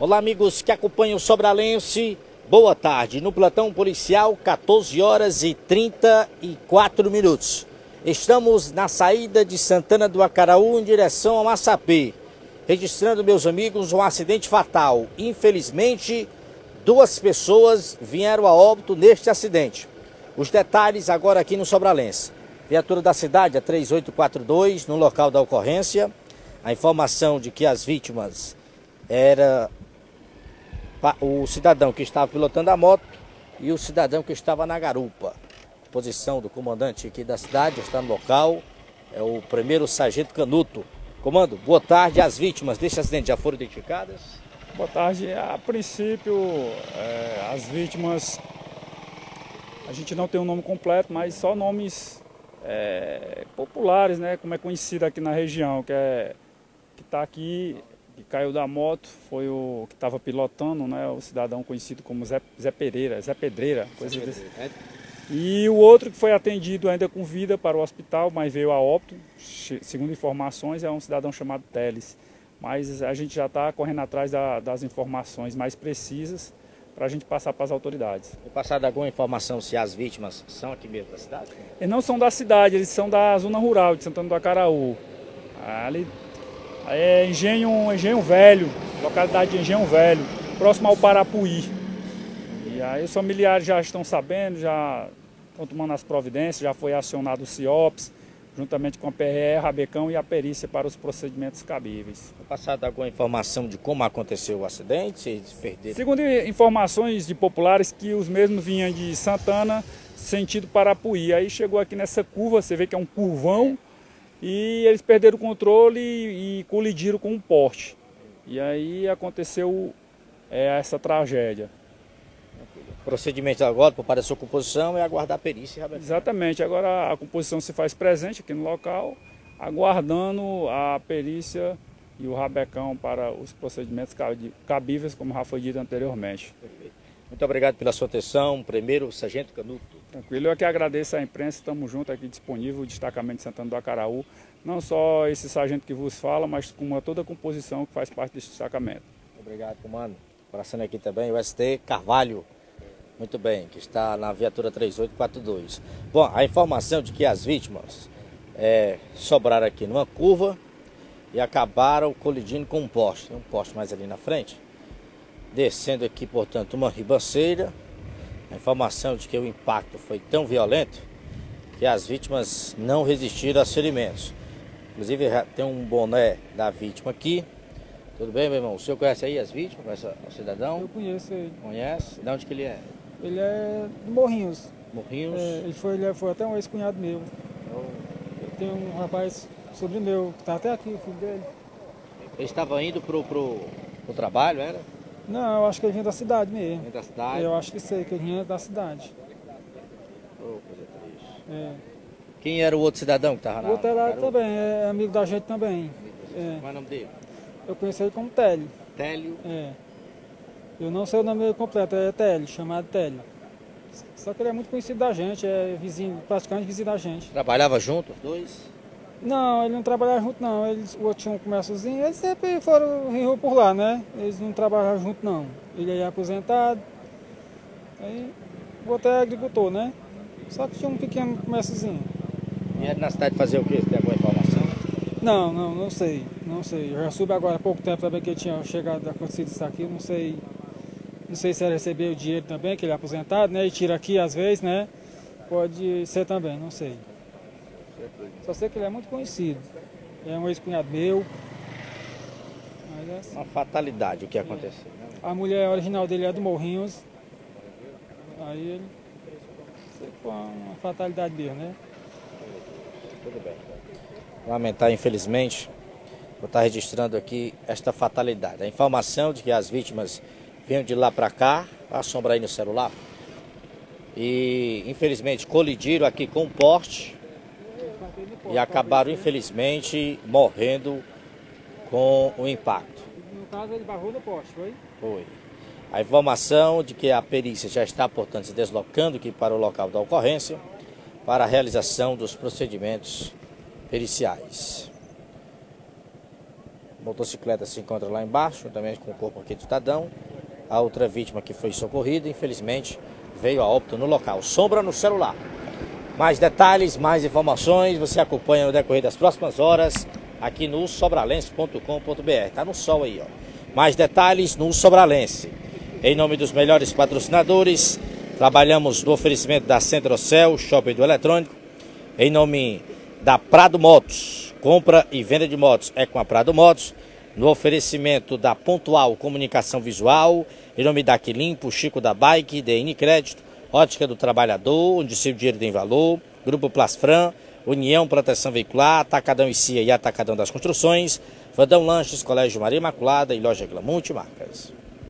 Olá, amigos que acompanham o Sobralense. Boa tarde. No plantão policial, 14 horas e 34 minutos. Estamos na saída de Santana do Acaraú em direção a Massapê, registrando, meus amigos, um acidente fatal. Infelizmente, duas pessoas vieram a óbito neste acidente. Os detalhes agora aqui no Sobralense. Viatura da cidade, a 3842, no local da ocorrência. A informação de que as vítimas era o cidadão que estava pilotando a moto e o cidadão que estava na garupa. Posição do comandante aqui da cidade, está no local, é o primeiro sargento Canuto. Comando, boa tarde. As vítimas desse acidente já foram identificadas? Boa tarde. A princípio, é, as vítimas, a gente não tem o um nome completo, mas só nomes é, populares, né? Como é conhecido aqui na região, que é que está aqui que caiu da moto foi o que estava pilotando, né, o cidadão conhecido como Zé, Zé Pereira, Zé Pedreira, coisa desse. É. E o outro que foi atendido ainda com vida para o hospital, mas veio a óbito, segundo informações, é um cidadão chamado Teles. Mas a gente já está correndo atrás da, das informações mais precisas para a gente passar para as autoridades. Foi passada alguma informação se as vítimas são aqui mesmo da cidade? Eles não são da cidade, eles são da zona rural de Santana do Acaraú. Ali é Engenho, Engenho Velho, localidade de Engenho Velho, próximo ao Parapuí. E aí os familiares já estão sabendo, já estão tomando as providências, já foi acionado o CIOPS, juntamente com a PRR, Rabecão e a perícia para os procedimentos cabíveis. Passada alguma informação de como aconteceu o acidente? Se perderam? Segundo informações de populares que os mesmos vinham de Santana, sentido Parapuí. Aí chegou aqui nessa curva, você vê que é um curvão, e eles perderam o controle e, e colidiram com um poste. E aí aconteceu é, essa tragédia. O procedimento agora para a sua composição é aguardar a perícia. Roberto. Exatamente, agora a composição se faz presente aqui no local, aguardando a perícia e o rabecão para os procedimentos cabíveis, como já foi dito anteriormente. Perfeito. Muito obrigado pela sua atenção. Primeiro, Sargento Canuto. Tranquilo, eu que agradeço à imprensa, estamos juntos aqui disponível, o destacamento de Santana do Acaraú. Não só esse sargento que vos fala, mas com toda a composição que faz parte desse destacamento. Obrigado, comando. Passando aqui também o ST Carvalho. Muito bem, que está na viatura 3842. Bom, a informação de que as vítimas é, sobraram aqui numa curva e acabaram colidindo com um poste. Tem um poste mais ali na frente descendo aqui, portanto, uma ribanceira. A informação de que o impacto foi tão violento que as vítimas não resistiram aos ferimentos. Inclusive tem um boné da vítima aqui. Tudo bem, meu irmão? O senhor conhece aí as vítimas, conhece o cidadão? Eu conheço ele. Conhece? De onde que ele é? Ele é de Morrinhos. Morrinhos? É, ele, foi, ele foi até um ex-cunhado meu. Oh. Tem um rapaz, sobrinho meu, que está até aqui, o filho dele. Ele estava indo pro, pro, pro trabalho, era? Não, eu acho que ele vinha da cidade mesmo. Vinha da cidade? Eu acho que sei, que ele vinha da cidade. Oh, coisa triste. É. Quem era o outro cidadão que estava lá? O outro era também, é amigo da gente também. É. Qual é o nome dele? Eu conheci ele como Télio. Télio? É. Eu não sei o nome dele completo, é Télio, chamado Télio. Só que ele é muito conhecido da gente, é vizinho, praticamente vizinho da gente. Trabalhava junto os dois? Não, ele não trabalhava junto não. Eles, o outro tinha um comérciozinho, eles sempre foram em rua por lá, né? Eles não trabalhavam junto não. Ele aí é aposentado. Aí o outro é agricultor, né? Só que tinha um pequeno comérciozinho. E era na cidade fazer o quê? Você tem alguma informação? Não, não, não sei. Não sei. Eu já soube agora há pouco tempo também que ele tinha chegado, acontecido isso aqui, não sei. Não sei se ele recebeu o dinheiro também, que ele é aposentado, né? E tira aqui às vezes, né? Pode ser também, não sei. Só sei que ele é muito conhecido. É um ex-cunhado meu. É assim. Uma fatalidade o que aconteceu. Né? A mulher original dele é do Morrinhos. Aí ele. Foi uma fatalidade mesmo, né? Tudo bem. Lamentar, infelizmente, vou estar registrando aqui esta fatalidade. A informação de que as vítimas vinham de lá para cá, a sombra aí no celular, e infelizmente colidiram aqui com um poste e acabaram, infelizmente, morrendo com o impacto. No caso, ele barrou no poste, foi? Foi. A informação de que a perícia já está, portanto, se deslocando aqui para o local da ocorrência para a realização dos procedimentos periciais. motocicleta se encontra lá embaixo, também com o corpo aqui do cidadão. A outra vítima que foi socorrida, infelizmente, veio a óbito no local. Sombra no celular. Mais detalhes, mais informações, você acompanha no decorrer das próximas horas aqui no sobralense.com.br. Tá no sol aí, ó. Mais detalhes no Sobralense. Em nome dos melhores patrocinadores, trabalhamos no oferecimento da Centrocel, Shopping do Eletrônico. Em nome da Prado Motos, compra e venda de motos é com a Prado Motos. No oferecimento da Pontual Comunicação Visual, em nome da Quilimpo, Chico da Bike, DN Crédito, Ótica do Trabalhador, onde seu dinheiro tem valor, Grupo Plasfran, União Proteção Veicular, Atacadão e CIA e Atacadão das Construções, Vandão Lanches, Colégio Maria Imaculada e Loja Glamute Marcas.